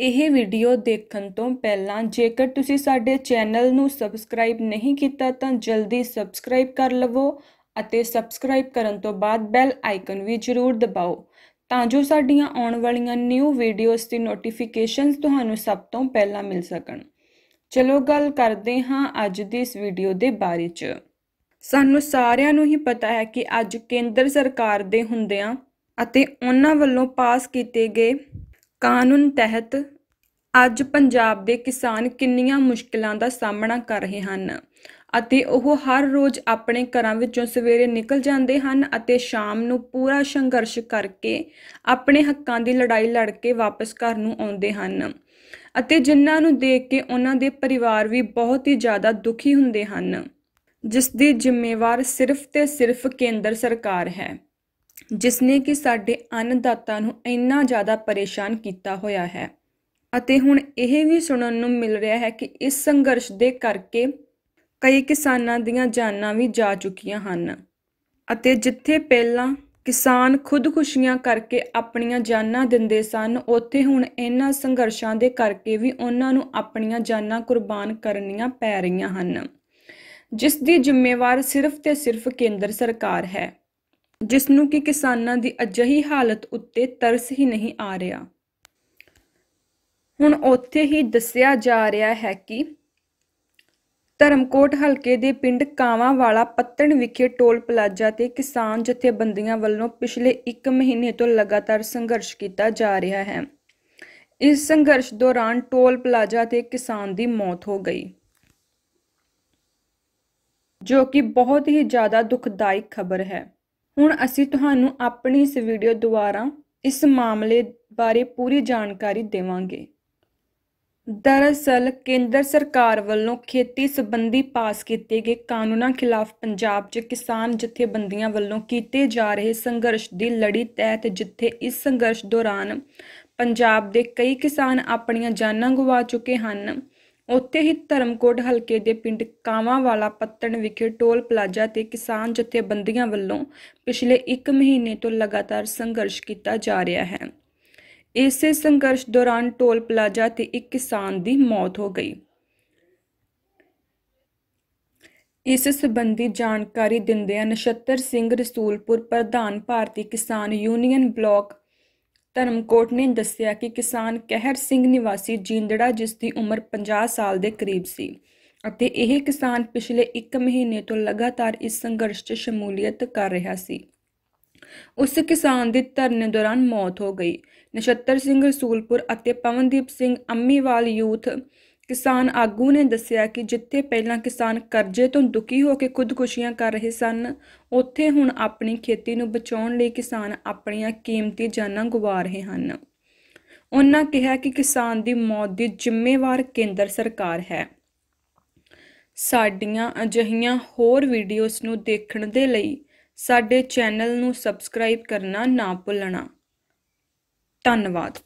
ਇਹ ਵੀਡੀਓ ਦੇਖਣ ਤੋਂ ਪਹਿਲਾਂ ਜੇਕਰ ਤੁਸੀਂ ਸਾਡੇ ਚੈਨਲ ਨੂੰ ਸਬਸਕ੍ਰਾਈਬ ਨਹੀਂ ਕੀਤਾ ਤਾਂ ਜਲਦੀ ਸਬਸਕ੍ਰਾਈਬ ਕਰ ਲਵੋ ਅਤੇ ਸਬਸਕ੍ਰਾਈਬ ਕਰਨ ਤੋਂ ਬਾਅਦ ਬੈਲ ਆਈਕਨ ਵੀ ਜ਼ਰੂਰ ਦਬਾਓ। ਤਾਂ ਜੋ ਸਾਡੀਆਂ ਆਉਣ ਵਾਲੀਆਂ ਨਿਊ ਵੀਡੀਓਜ਼ ਦੀ ਨੋਟੀਫਿਕੇਸ਼ਨਸ ਤੁਹਾਨੂੰ ਸਭ ਤੋਂ ਪਹਿਲਾਂ ਮਿਲ ਸਕਣ। ਚਲੋ ਗੱਲ ਕਰਦੇ ਹਾਂ ਅੱਜ ਦੀ ਇਸ ਵੀਡੀਓ ਦੇ ਬਾਰੇ 'ਚ। ਸਾਨੂੰ ਸਾਰਿਆਂ ਨੂੰ ਹੀ ਪਤਾ ਹੈ ਕਿ ਅੱਜ ਕੇਂਦਰ ਸਰਕਾਰ ਦੇ ਹੁੰਦਿਆਂ ਅਤੇ ਉਹਨਾਂ ਵੱਲੋਂ ਪਾਸ ਕੀਤੇ ਗਏ ਕਾਨੂੰਨ ਤਹਿਤ ਅੱਜ ਪੰਜਾਬ ਦੇ ਕਿਸਾਨ ਕਿੰਨੀਆਂ ਮੁਸ਼ਕਲਾਂ ਦਾ ਸਾਹਮਣਾ ਕਰ ਰਹੇ ਹਨ ਅਤੇ ਉਹ ਹਰ ਰੋਜ਼ ਆਪਣੇ ਘਰਾਂ ਵਿੱਚੋਂ ਸਵੇਰੇ ਨਿਕਲ ਜਾਂਦੇ ਹਨ ਅਤੇ ਸ਼ਾਮ ਨੂੰ ਪੂਰਾ ਸੰਘਰਸ਼ ਕਰਕੇ ਆਪਣੇ ਹੱਕਾਂ ਦੀ ਲੜਾਈ ਲੜ ਕੇ ਵਾਪਸ ਘਰ ਨੂੰ ਆਉਂਦੇ ਹਨ ਅਤੇ ਜਿਨ੍ਹਾਂ ਨੂੰ ਦੇਖ ਕੇ ਉਹਨਾਂ ਦੇ ਪਰਿਵਾਰ ਵੀ ਬਹੁਤ ਹੀ ਜ਼ਿਆਦਾ ਦੁਖੀ ਹੁੰਦੇ ਹਨ, ਜਿਸ ਦੀ ਜ਼ਿੰਮੇਵਾਰ ਸਿਰਫ ਤੇ ਸਿਰਫ ਕੇਂਦਰ ਸਰਕਾਰ ਹੈ। ਜਿਸ ਨੇ ਕਿ ਸਾਡੇ ਅੰਨਦਾਤਾ ਨੂੰ ਇੰਨਾ ਜ਼ਿਆਦਾ ਪਰੇਸ਼ਾਨ ਕੀਤਾ ਹੋਇਆ ਹੈ। ਅਤੇ ਹੁਣ ਇਹ ਵੀ ਸੁਣਨ ਨੂੰ ਮਿਲ ਰਿਹਾ ਹੈ ਕਿ ਇਸ ਸੰਘਰਸ਼ ਦੇ ਕਰਕੇ ਕਈ ਕਿਸਾਨਾਂ ਦੀਆਂ ਜਾਨਾਂ ਵੀ ਜਾ ਚੁੱਕੀਆਂ ਹਨ। ਅਤੇ ਜਿੱਥੇ ਪਹਿਲਾਂ ਕਿਸਾਨ ਖੁਦਕੁਸ਼ੀਆਂ ਕਰਕੇ ਆਪਣੀਆਂ ਜਾਨਾਂ ਦਿੰਦੇ ਸਨ, ਉੱਥੇ ਹੁਣ ਇਹਨਾਂ ਸੰਘਰਸ਼ਾਂ ਦੇ ਕਰਕੇ ਵੀ ਉਹਨਾਂ ਨੂੰ ਆਪਣੀਆਂ ਜਾਨਾਂ ਕੁਰਬਾਨ ਕਰਨੀਆਂ ਪੈ ਰਹੀਆਂ ਹਨ। ਜਿਸ ਦੀ ਜ਼ਿੰਮੇਵਾਰ ਸਿਰਫ ਤੇ ਸਿਰਫ ਕੇਂਦਰ ਸਰਕਾਰ ਹੈ। ਜਿਸ ਨੂੰ ਕਿ ਕਿਸਾਨਾਂ ਦੀ ਅਜਿਹੀ ਹਾਲਤ ਉੱਤੇ ਤਰਸ ਹੀ ਨਹੀਂ ਆ ਰਿਹਾ। ਹੁਣ ਉੱਥੇ ਹੀ ਦੱਸਿਆ ਜਾ ਰਿਹਾ ਹੈ ਕਿ ਧਰਮਕੋਟ ਹਲਕੇ ਦੇ ਪਿੰਡ ਕਾਵਾਂ ਵਾਲਾ ਪੱਤਣ ਵਿਖੇ ਟੋਲ ਪਲਾਜ਼ਾ ਤੇ ਕਿਸਾਨ ਜਥੇਬੰਦੀਆਂ ਵੱਲੋਂ ਪਿਛਲੇ 1 ਮਹੀਨੇ ਤੋਂ ਲਗਾਤਾਰ ਸੰਘਰਸ਼ ਕੀਤਾ ਜਾ ਰਿਹਾ ਹੈ। ਇਸ ਸੰਘਰਸ਼ ਦੌਰਾਨ ਟੋਲ ਪਲਾਜ਼ਾ ਤੇ ਕਿਸਾਨ ਦੀ ਮੌਤ ਹੋ ਗਈ, ਜੋ ਕਿ ਬਹੁਤ ਹੀ ਜ਼ਿਆਦਾ ਦੁਖਦਾਇਕ ਖਬਰ ਹੈ। ਹੁਣ ਅਸੀਂ ਤੁਹਾਨੂੰ ਆਪਣੀ ਇਸ ਵੀਡੀਓ ਦੁਆਰਾ ਇਸ ਮਾਮਲੇ ਬਾਰੇ ਪੂਰੀ ਜਾਣਕਾਰੀ ਦੇਵਾਂਗੇ। ਦਰਅਸਲ ਕੇਂਦਰ ਸਰਕਾਰ ਵੱਲੋਂ ਖੇਤੀ ਸੰਬੰਧੀ ਪਾਸ ਕੀਤੇ ਗਏ ਕਾਨੂੰਨਾਂ ਖਿਲਾਫ ਪੰਜਾਬ 'ਚ ਕਿਸਾਨ ਜਥੇਬੰਦੀਆਂ ਵੱਲੋਂ ਕੀਤੇ ਜਾ ਰਹੇ ਸੰਘਰਸ਼ ਦੀ ਲੜੀ ਤਹਿਤ ਜਿੱਥੇ ਇਸ ਸੰਘਰਸ਼ ਦੌਰਾਨ ਪੰਜਾਬ ਦੇ ਕਈ ਕਿਸਾਨ ਆਪਣੀਆਂ ਜਾਨਾਂ ਗਵਾ ਚੁੱਕੇ ਹਨ ਉੱਥੇ ਹੀ ਧਰਮਕੋਟ ਹਲਕੇ ਦੇ ਪਿੰਡ ਕਾਵਾਂਵਾਲਾ ਪੱਤਣ ਵਿਖੇ ਟੋਲ ਪਲਾਜ਼ਾ ਤੇ ਕਿਸਾਨ ਜਥੇਬੰਦੀਆਂ ਵੱਲੋਂ ਪਿਛਲੇ 1 ਮਹੀਨੇ ਤੋਂ ਲਗਾਤਾਰ ਸੰਘਰਸ਼ ਕੀਤਾ ਜਾ ਰਿਹਾ ਹੈ। ਇਸੇ ਸੰਘਰਸ਼ ਦੌਰਾਨ ਟੋਲ ਪਲਾਜ਼ਾ ਤੇ ਇੱਕ ਕਿਸਾਨ ਦੀ ਮੌਤ ਹੋ ਗਈ। ਇਸ ਸੰਬੰਧੀ ਜਾਣਕਾਰੀ ਦਿੰਦਿਆਂ ਨਛੱਤਰ ਸਿੰਘ ਰਸੂਲਪੁਰ ਪ੍ਰਧਾਨ ਭਾਰਤੀ ਕਿਸਾਨ ਯੂਨੀਅਨ ਬਲਾਕ ਧਰਮਕੋਟ ਨੇ ਦੱਸਿਆ ਕਿ ਕਿਸਾਨ ਕਹਿਰ ਸਿੰਘ ਨਿਵਾਸੀ ਜੀਂਦੜਾ, ਜਿਸ ਦੀ ਉਮਰ 50 ਸਾਲ ਦੇ ਕਰੀਬ ਸੀ ਅਤੇ ਇਹ ਕਿਸਾਨ ਪਿਛਲੇ 1 ਮਹੀਨੇ ਤੋਂ ਲਗਾਤਾਰ ਇਸ ਸੰਘਰਸ਼ 'ਚ ਸ਼ਮੂਲੀਅਤ ਕਰ ਰਿਹਾ ਸੀ। ਉਸ ਕਿਸਾਨ ਦੀ ਧਰਨੇ ਦੌਰਾਨ ਮੌਤ ਹੋ ਗਈ। ਨਛੱਤਰ ਸਿੰਘ ਰਸੂਲਪੁਰ ਅਤੇ ਪਵਨਦੀਪ ਸਿੰਘ ਅੰਮੀਵਾਲ ਯੂਥ ਕਿਸਾਨ ਆਗੂ ਨੇ ਦੱਸਿਆ ਕਿ ਜਿੱਥੇ ਪਹਿਲਾਂ ਕਿਸਾਨ ਕਰਜ਼ੇ ਤੋਂ ਦੁਖੀ ਹੋ ਕੇ ਖੁਦਕੁਸ਼ੀਆਂ ਕਰ ਰਹੇ ਸਨ, ਉੱਥੇ ਹੁਣ ਆਪਣੀ ਖੇਤੀ ਨੂੰ ਬਚਾਉਣ ਲਈ ਕਿਸਾਨ ਆਪਣੀਆਂ ਕੀਮਤੀ ਜਾਨਾਂ ਗਵਾ ਰਹੇ ਹਨ। ਉਹਨਾਂ ਕਿਹਾ ਕਿ ਕਿਸਾਨ ਦੀ ਮੌਤ ਦੀ ਜ਼ਿੰਮੇਵਾਰ ਕੇਂਦਰ ਸਰਕਾਰ ਹੈ। ਸਾਡੀਆਂ ਅਜਿਹੀਆਂ ਹੋਰ ਵੀਡੀਓਜ਼ ਨੂੰ ਦੇਖਣ ਦੇ ਲਈ ਸਾਡੇ ਚੈਨਲ ਨੂੰ ਸਬਸਕ੍ਰਾਈਬ ਕਰਨਾ ਨਾ ਭੁੱਲਣਾ। ਧੰਨਵਾਦ।